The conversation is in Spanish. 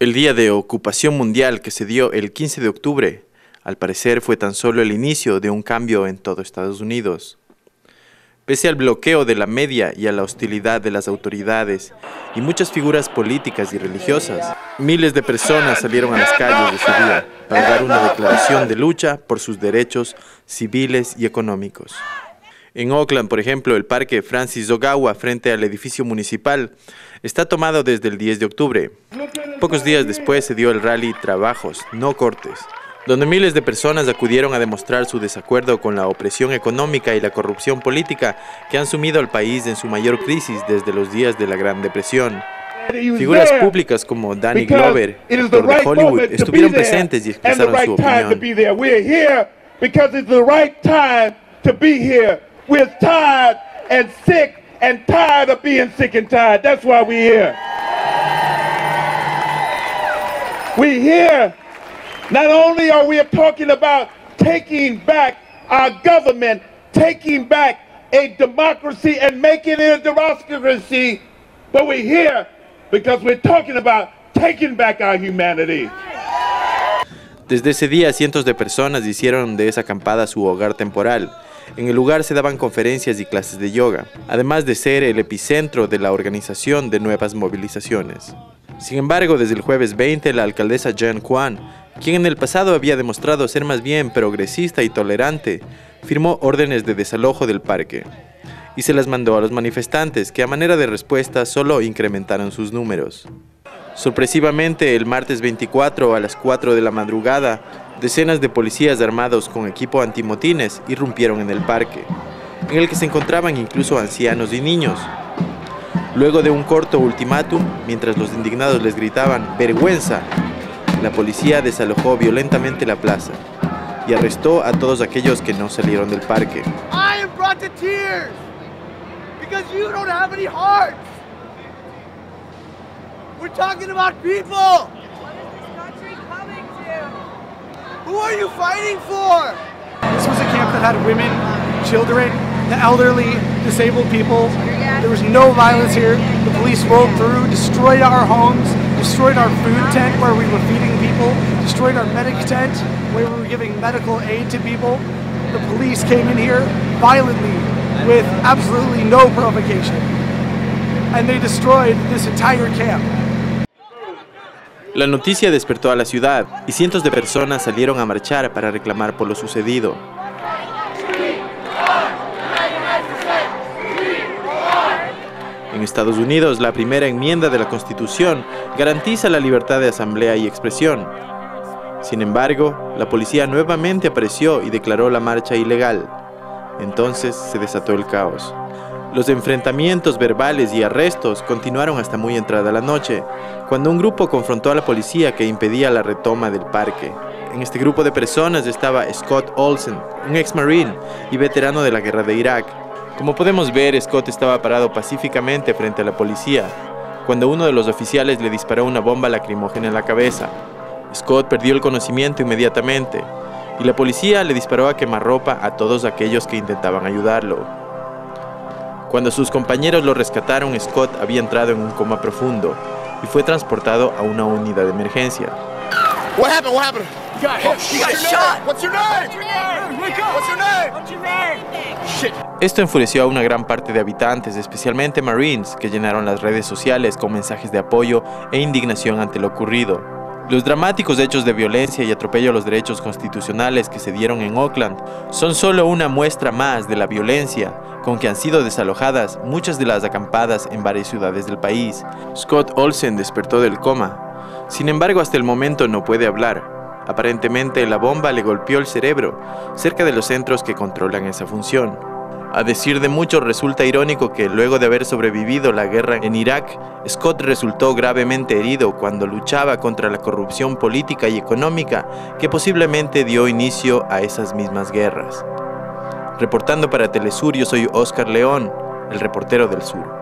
El día de ocupación mundial que se dio el 15 de octubre, al parecer fue tan solo el inicio de un cambio en todo Estados Unidos. Pese al bloqueo de la media y a la hostilidad de las autoridades y muchas figuras políticas y religiosas, miles de personas salieron a las calles ese día para dar una declaración de lucha por sus derechos civiles y económicos. En Oakland, por ejemplo, el parque Francis Ogawa frente al edificio municipal está tomado desde el 10 de octubre. Pocos días después se dio el rally Trabajos, no cortes, donde miles de personas acudieron a demostrar su desacuerdo con la opresión económica y la corrupción política que han sumido al país en su mayor crisis desde los días de la Gran Depresión. Figuras públicas como Danny Glover, actor de Hollywood, estuvieron presentes y expresaron su opinión. We're tired and sick and tired of being sick and tired. That's why we're here. We're here. Not only are we talking about taking back our government, taking back a democracy and making it a democracy, but we're here because we're talking about taking back our humanity. Desde ese día, cientos de personas hicieron de esa acampada su hogar temporal. En el lugar se daban conferencias y clases de yoga, además de ser el epicentro de la organización de nuevas movilizaciones. Sin embargo, desde el jueves 20, la alcaldesa Jan Kwan, quien en el pasado había demostrado ser más bien progresista y tolerante, firmó órdenes de desalojo del parque y se las mandó a los manifestantes, que a manera de respuesta solo incrementaron sus números. Sorpresivamente, el martes 24 a las 4 de la madrugada, Decenas de policías armados con equipo antimotines irrumpieron en el parque, en el que se encontraban incluso ancianos y niños. Luego de un corto ultimátum, mientras los indignados les gritaban ¡vergüenza!, la policía desalojó violentamente la plaza y arrestó a todos aquellos que no salieron del parque. We're talking about people. What is this country coming to? Who are you fighting for? This was a camp that had women, children, the elderly, disabled people. There was no violence here. The police rolled through, destroyed our homes, destroyed our food tent where we were feeding people, destroyed our medic tent where we were giving medical aid to people. The police came in here violently with absolutely no provocation. And they destroyed this entire camp. La noticia despertó a la ciudad y cientos de personas salieron a marchar para reclamar por lo sucedido. En Estados Unidos, la primera enmienda de la Constitución garantiza la libertad de asamblea y expresión. Sin embargo, la policía nuevamente apareció y declaró la marcha ilegal. Entonces se desató el caos. Los enfrentamientos verbales y arrestos continuaron hasta muy entrada la noche, cuando un grupo confrontó a la policía que impedía la retoma del parque. En este grupo de personas estaba Scott Olsen, un ex-marine y veterano de la guerra de Irak. Como podemos ver, Scott estaba parado pacíficamente frente a la policía, cuando uno de los oficiales le disparó una bomba lacrimógena en la cabeza. Scott perdió el conocimiento inmediatamente, y la policía le disparó a quemarropa a todos aquellos que intentaban ayudarlo. Cuando sus compañeros lo rescataron, Scott había entrado en un coma profundo y fue transportado a una unidad de emergencia. Esto enfureció a una gran parte de habitantes, especialmente Marines, que llenaron las redes sociales con mensajes de apoyo e indignación ante lo ocurrido. Los dramáticos hechos de violencia y atropello a los derechos constitucionales que se dieron en Oakland son solo una muestra más de la violencia con que han sido desalojadas muchas de las acampadas en varias ciudades del país. Scott Olsen despertó del coma. Sin embargo, hasta el momento no puede hablar. Aparentemente la bomba le golpeó el cerebro, cerca de los centros que controlan esa función. A decir de muchos, resulta irónico que luego de haber sobrevivido la guerra en Irak, Scott resultó gravemente herido cuando luchaba contra la corrupción política y económica que posiblemente dio inicio a esas mismas guerras. Reportando para Telesur, yo soy Oscar León, el reportero del sur.